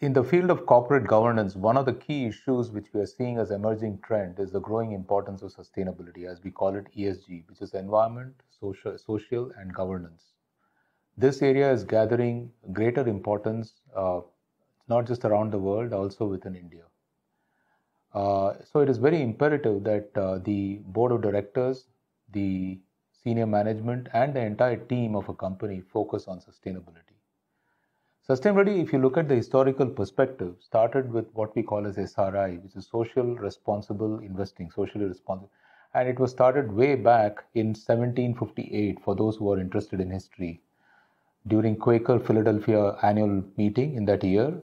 in the field of corporate governance, one of the key issues which we are seeing as emerging trend is the growing importance of sustainability, as we call it ESG, which is environment, social, social and governance. This area is gathering greater importance, uh, not just around the world, also within India. Uh, so it is very imperative that uh, the board of directors, the senior management, and the entire team of a company focus on sustainability. Sustainability, if you look at the historical perspective, started with what we call as SRI, which is social responsible investing, socially responsible. And it was started way back in 1758 for those who are interested in history. During Quaker Philadelphia annual meeting in that year,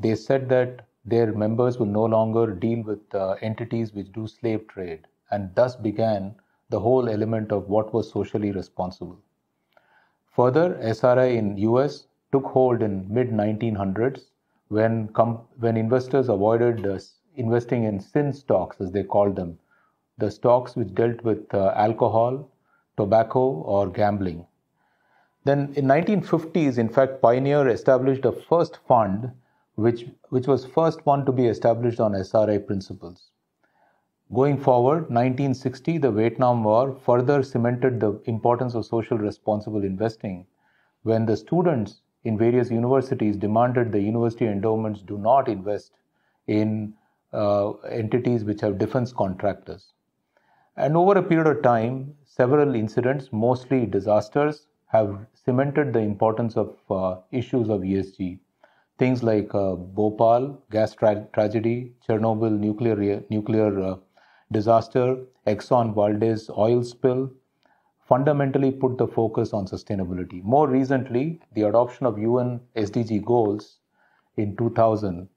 they said that their members will no longer deal with uh, entities which do slave trade, and thus began the whole element of what was socially responsible. Further, SRI in US took hold in mid 1900s when com- when investors avoided uh, investing in sin stocks as they called them the stocks which dealt with uh, alcohol tobacco or gambling. Then in 1950s in fact pioneer established a first fund which which was first one to be established on sri principles. Going forward 1960 the vietnam war further cemented the importance of social responsible investing. When the students in various universities demanded the university endowments do not invest in uh, entities which have defense contractors. And over a period of time, several incidents, mostly disasters, have cemented the importance of uh, issues of ESG. Things like uh, Bhopal gas tra- tragedy, Chernobyl nuclear nuclear uh, disaster, Exxon Valdez oil spill, fundamentally put the focus on sustainability. More recently, the adoption of UN SDG goals in 2000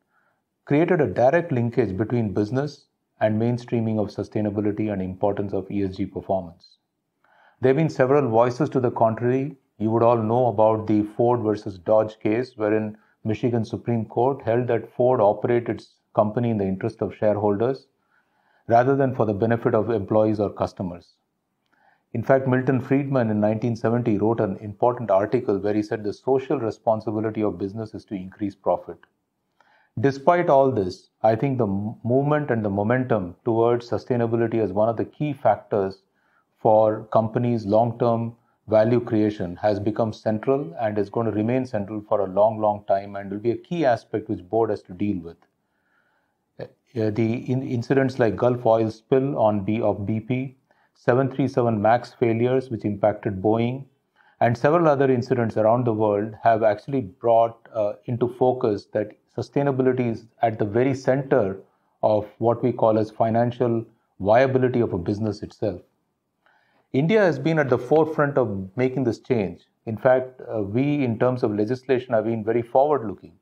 created a direct linkage between business and mainstreaming of sustainability and importance of ESG performance. There have been several voices to the contrary. You would all know about the Ford versus Dodge case, wherein Michigan Supreme Court held that Ford operated its company in the interest of shareholders rather than for the benefit of employees or customers. In fact, Milton Friedman in 1970 wrote an important article where he said the social responsibility of business is to increase profit. Despite all this, I think the movement and the momentum towards sustainability as one of the key factors for companies' long term value creation has become central and is going to remain central for a long, long time and will be a key aspect which board has to deal with. Uh, the incidents like Gulf oil spill on B of BP 737 MAX failures, which impacted Boeing, and several other incidents around the world have actually brought uh, into focus that sustainability is at the very center of what we call as financial viability of a business itself. India has been at the forefront of making this change. In fact, uh, we, in terms of legislation, have been very forward looking.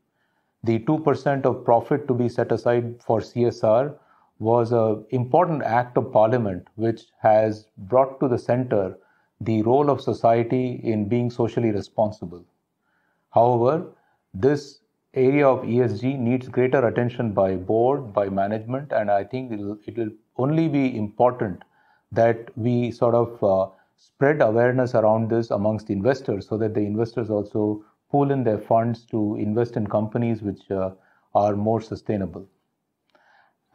The 2% of profit to be set aside for CSR was an important act of parliament which has brought to the center the role of society in being socially responsible. However, this area of ESG needs greater attention by board, by management, and I think it will, only be important that we sort of uh, spread awareness around this amongst investors so that the investors also pool in their funds to invest in companies which uh, are more sustainable.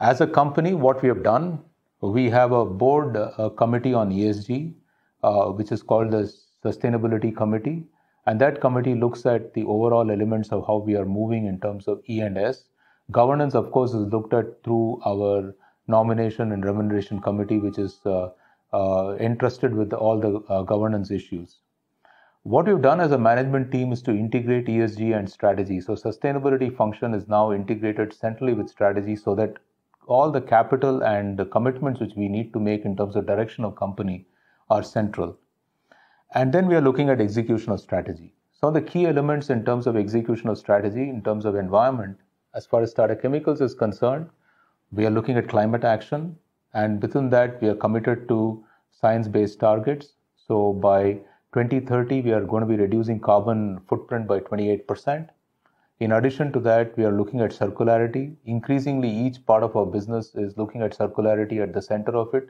As a company, what we have done, we have a board uh, committee on ESG, uh, which is called the Sustainability Committee. And that committee looks at the overall elements of how we are moving in terms of E and S. Governance, of course, is looked at through our nomination and remuneration committee, which is uh, uh, entrusted with all the uh, governance issues. What we've done as a management team is to integrate ESG and strategy. So sustainability function is now integrated centrally with strategy so that all the capital and the commitments which we need to make in terms of direction of company are central. And then we are looking at execution of strategy. So the key elements in terms of execution of strategy, in terms of environment, as far as Tata Chemicals is concerned, we are looking at climate action, and within that, we are committed to science-based targets. So by 2030, we are going to be reducing carbon footprint by 28%. In addition to that, we are looking at circularity. Increasingly, each part of our business is looking at circularity at the center of it.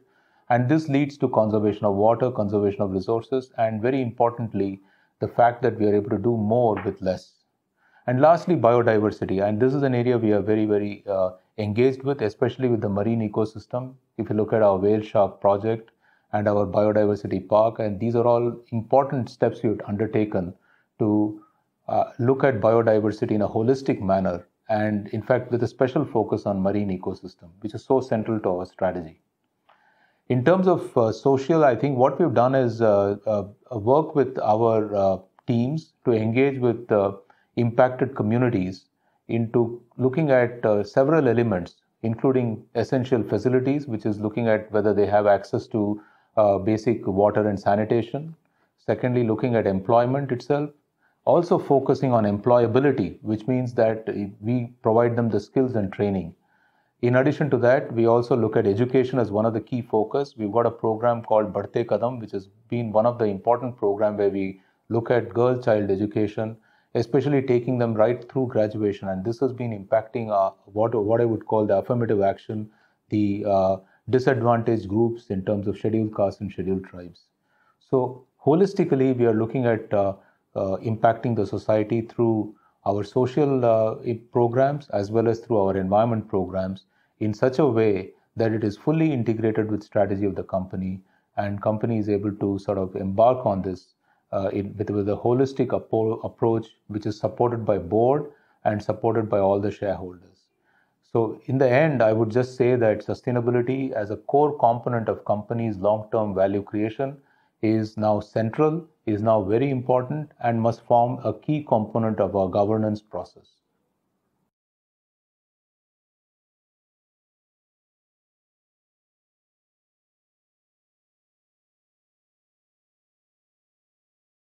And this leads to conservation of water, conservation of resources, and very importantly, the fact that we are able to do more with less. And lastly, biodiversity. And this is an area we are very, very uh, engaged with, especially with the marine ecosystem. If you look at our whale shark project and our biodiversity park, and these are all important steps we've undertaken to look at biodiversity in a holistic manner and in fact with a special focus on marine ecosystem which is so central to our strategy. In terms of uh, social i think what we've done is uh, uh work with our uh, teams to engage with uh, impacted communities into looking at several elements including essential facilities which is looking at whether they have access to basic water and sanitation. Secondly looking at employment itself also focusing on employability, which means that we provide them the skills and training. In addition to that, we also look at education as one of the key focus. We've got a program called Badhte Kadam, which has been one of the important program where we look at girl child education, especially taking them right through graduation. And this has been impacting uh, what, what I would call the affirmative action, the uh, disadvantaged groups in terms of scheduled castes and scheduled tribes. So holistically, we are looking at uh, impacting the society through our social uh, programs as well as through our environment programs in such a way that it is fully integrated with strategy of the company and company is able to sort of embark on this uh, in, with, with a holistic apo- approach which is supported by board and supported by all the shareholders. So in the end i would just say that sustainability as a core component of company's long term value creation is now central, is now very important, and must form a key component of our governance process.